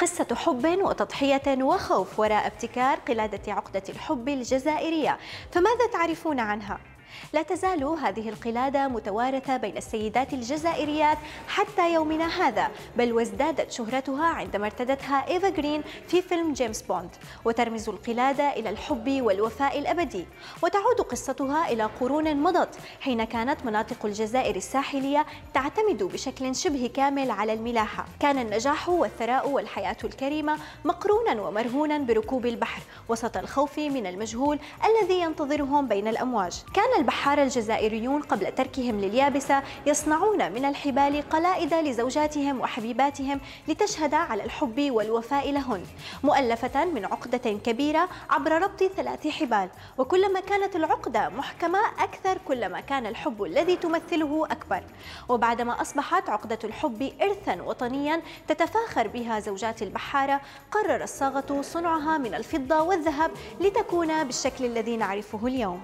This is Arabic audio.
قصة حب وتضحية وخوف وراء ابتكار قلادة عقدة الحب الجزائرية فماذا تعرفون عنها؟ لا تزال هذه القلادة متوارثة بين السيدات الجزائريات حتى يومنا هذا بل وازدادت شهرتها عندما ارتدتها إيفا جرين في فيلم جيمس بوند وترمز القلادة إلى الحب والوفاء الأبدي. وتعود قصتها إلى قرون مضت حين كانت مناطق الجزائر الساحلية تعتمد بشكل شبه كامل على الملاحة. كان النجاح والثراء والحياة الكريمة مقرونا ومرهونا بركوب البحر وسط الخوف من المجهول الذي ينتظرهم بين الأمواج. كان البحار الجزائريون قبل تركهم لليابسة يصنعون من الحبال قلائد لزوجاتهم وحبيباتهم لتشهد على الحب والوفاء لهن. مؤلفة من عقدة كبيرة عبر ربط ثلاث حبال. وكلما كانت العقدة محكمة أكثر كلما كان الحب الذي تمثله أكبر. وبعدما أصبحت عقدة الحب إرثا وطنيا تتفاخر بها زوجات البحارة قرر الصاغة صنعها من الفضة والذهب لتكون بالشكل الذي نعرفه اليوم.